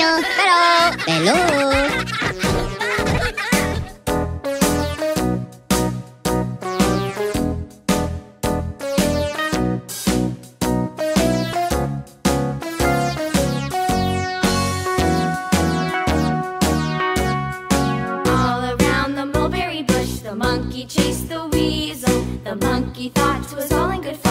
hello, hello, hello. The monkey chased the weasel. The monkey thought it was all in good fun.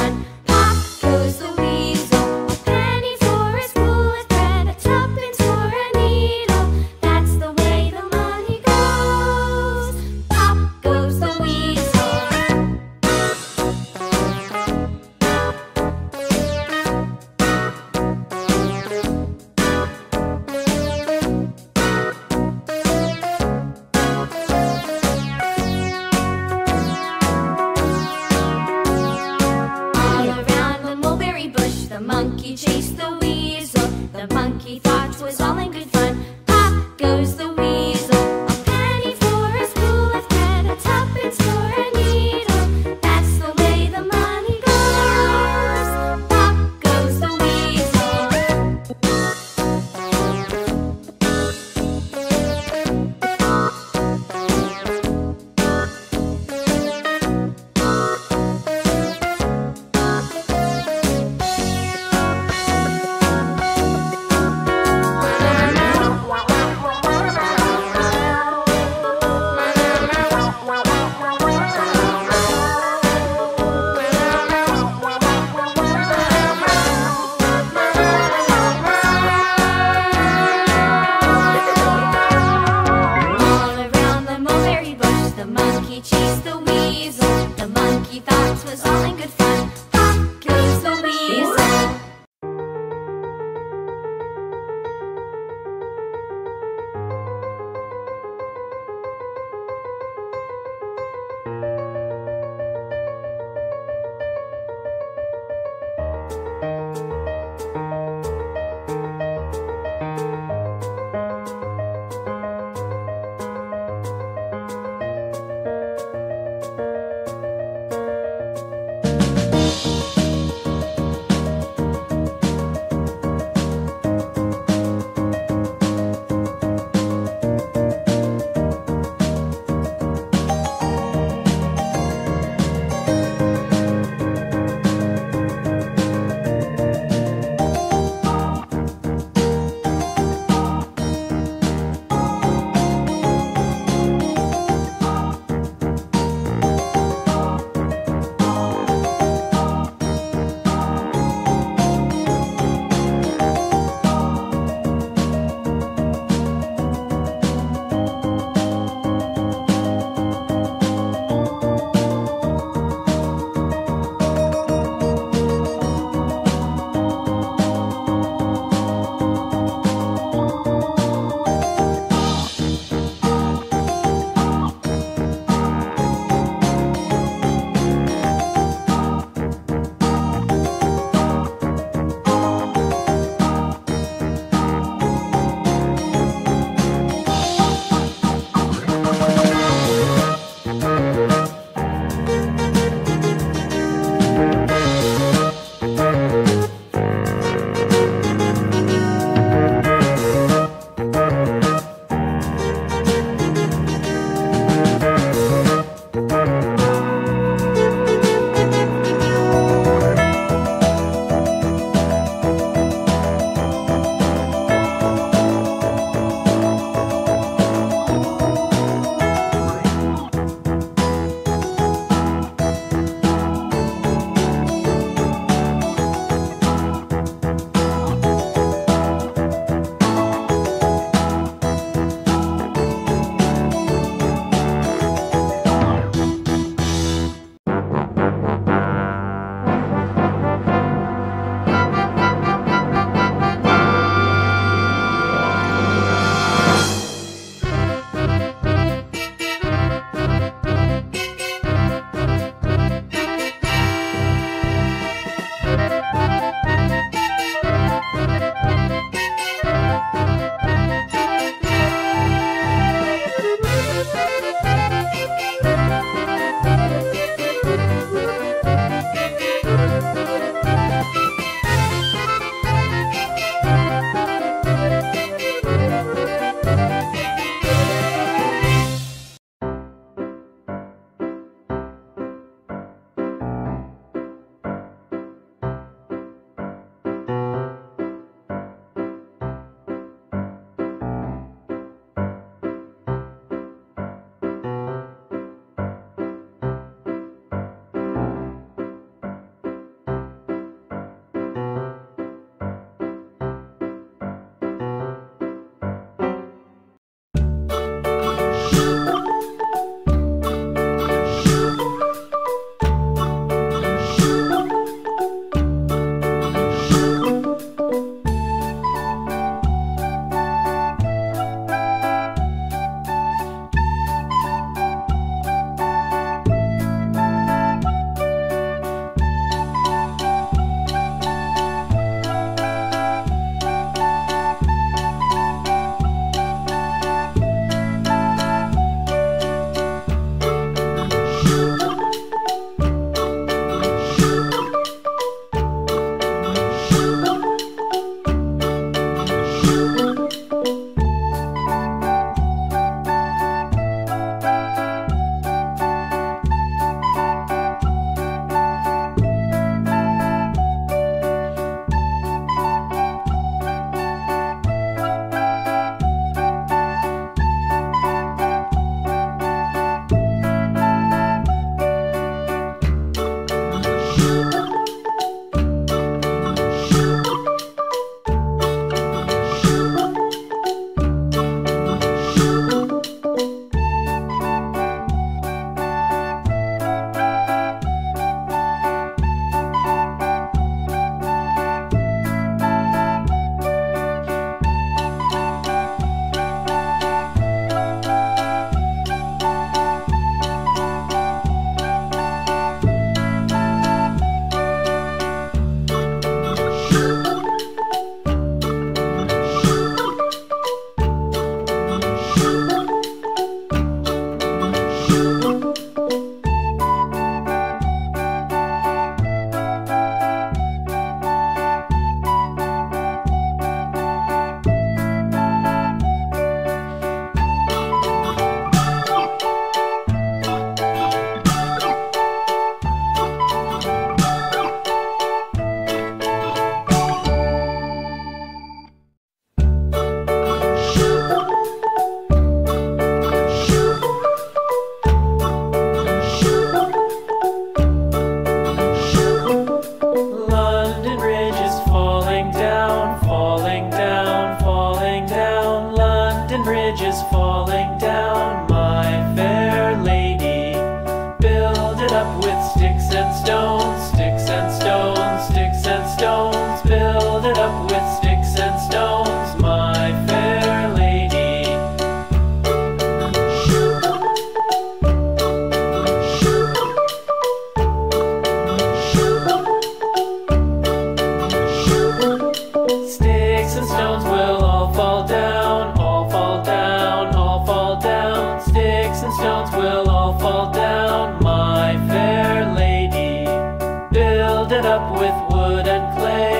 with wood and clay.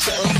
something.